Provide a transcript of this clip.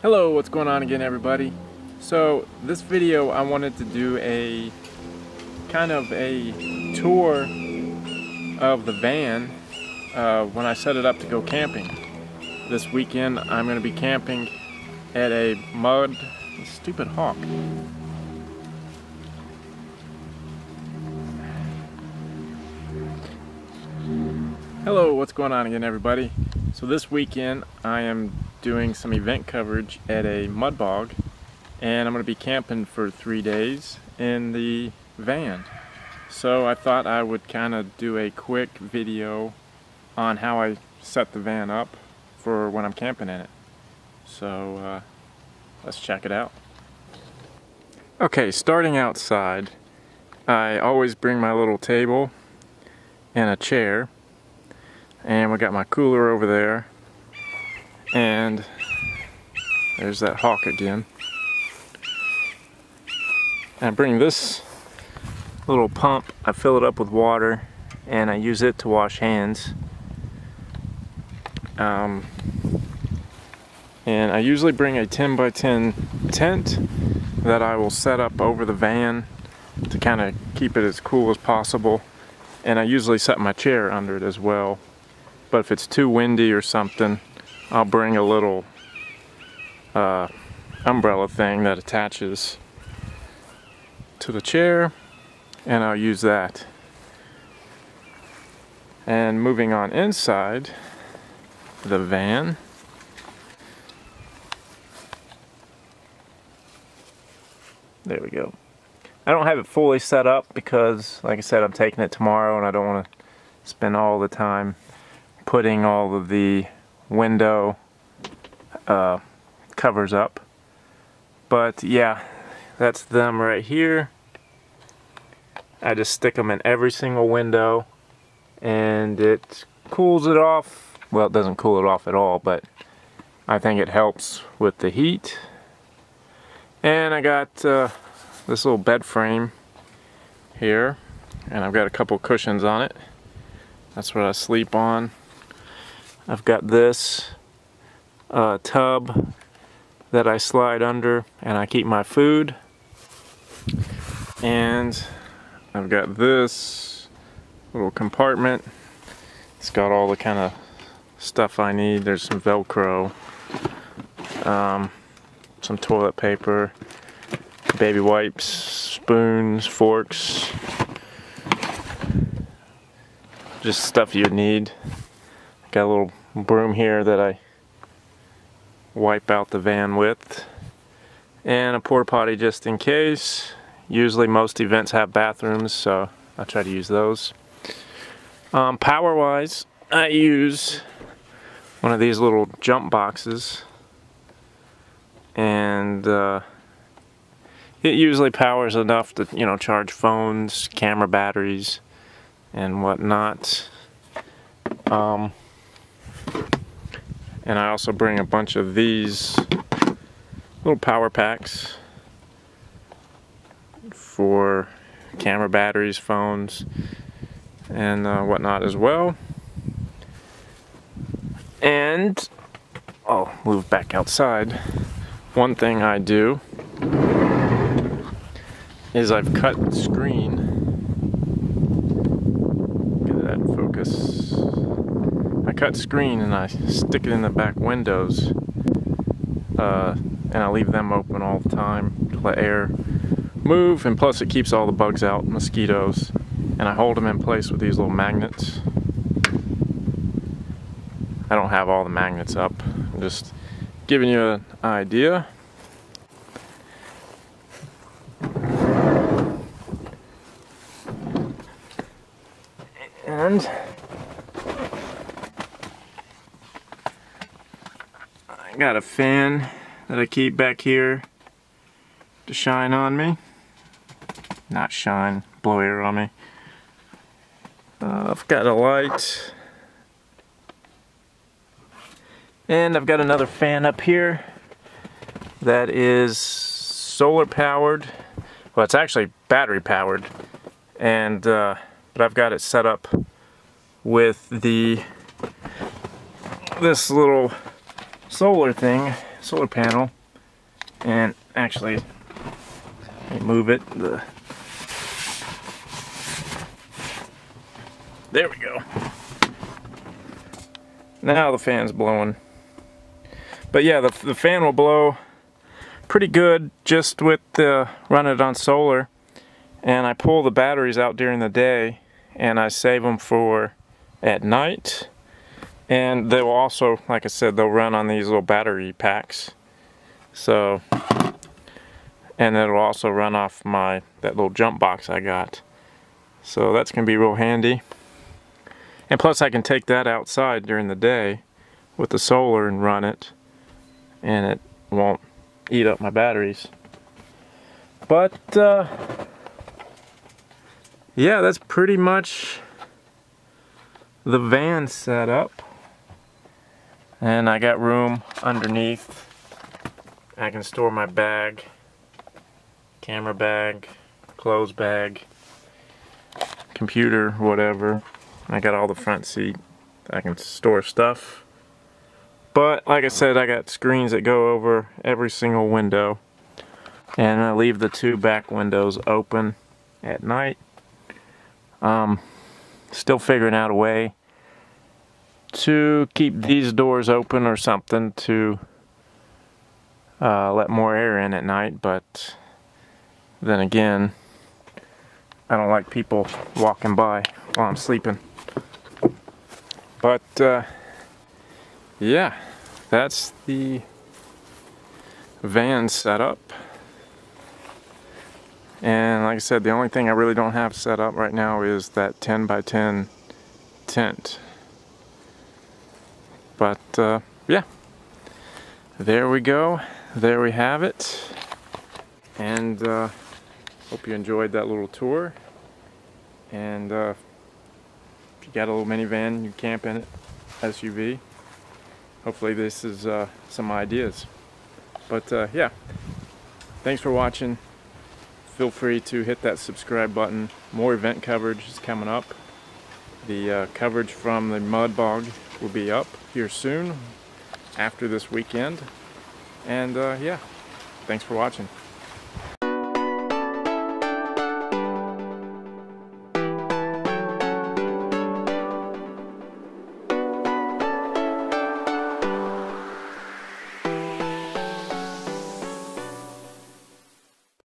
Hello, what's going on again everybody? So this video I wanted to do a kind of a tour of the van uh, when I set it up to go camping. This weekend I'm going to be camping at a mud, stupid hawk. Hello, what's going on again everybody? So this weekend I am doing some event coverage at a mud bog and I'm going to be camping for three days in the van. So I thought I would kind of do a quick video on how I set the van up for when I'm camping in it. So uh, let's check it out. Okay, starting outside, I always bring my little table and a chair and we got my cooler over there and there's that hawk again. And I bring this little pump I fill it up with water and I use it to wash hands. Um, and I usually bring a 10 by 10 tent that I will set up over the van to kind of keep it as cool as possible. And I usually set my chair under it as well. But if it's too windy or something I'll bring a little uh, umbrella thing that attaches to the chair and I'll use that. And moving on inside the van. There we go. I don't have it fully set up because like I said I'm taking it tomorrow and I don't want to spend all the time putting all of the window uh, covers up. But yeah, that's them right here. I just stick them in every single window and it cools it off. Well, it doesn't cool it off at all, but I think it helps with the heat. And I got uh, this little bed frame here and I've got a couple cushions on it. That's what I sleep on. I've got this uh, tub that I slide under and I keep my food. And I've got this little compartment. It's got all the kind of stuff I need. There's some velcro um, some toilet paper baby wipes spoons forks just stuff you need. Got a little broom here that I wipe out the van with. And a porta potty just in case. Usually most events have bathrooms so I try to use those. Um, power wise I use one of these little jump boxes. And uh, it usually powers enough to you know charge phones camera batteries and whatnot. Um, and I also bring a bunch of these little power packs for camera batteries, phones, and uh, whatnot as well. And I'll move back outside. One thing I do is I've cut the screen. Get that focus cut screen and I stick it in the back windows uh, and I leave them open all the time to let air move and plus it keeps all the bugs out, mosquitoes and I hold them in place with these little magnets. I don't have all the magnets up. I'm just giving you an idea. And got a fan that I keep back here to shine on me. Not shine, blow air on me. Uh, I've got a light. And I've got another fan up here that is solar powered. Well, it's actually battery powered. And, uh, but I've got it set up with the, this little solar thing solar panel. And actually move it the there we go. Now the fan's blowing. But yeah the, the fan will blow pretty good just with the it on solar. And I pull the batteries out during the day and I save them for at night and they will also like I said they'll run on these little battery packs. So and it'll also run off my that little jump box I got. So that's gonna be real handy. And plus I can take that outside during the day with the solar and run it and it won't eat up my batteries. But uh, yeah that's pretty much the van set up and I got room underneath. I can store my bag camera bag clothes bag computer whatever. I got all the front seat. I can store stuff. But like I said I got screens that go over every single window. And I leave the two back windows open at night. Um, still figuring out a way to keep these doors open or something to uh, let more air in at night but then again I don't like people walking by while I'm sleeping. But uh, yeah that's the van setup and like I said the only thing I really don't have set up right now is that 10 by 10 tent but uh, yeah, there we go. There we have it. And uh, hope you enjoyed that little tour. And uh, if you got a little minivan, you camp in it, SUV. Hopefully this is uh, some ideas. But uh, yeah, thanks for watching. Feel free to hit that subscribe button. More event coverage is coming up. The uh, coverage from the mud bog will be up here soon after this weekend. And uh, yeah, thanks for watching.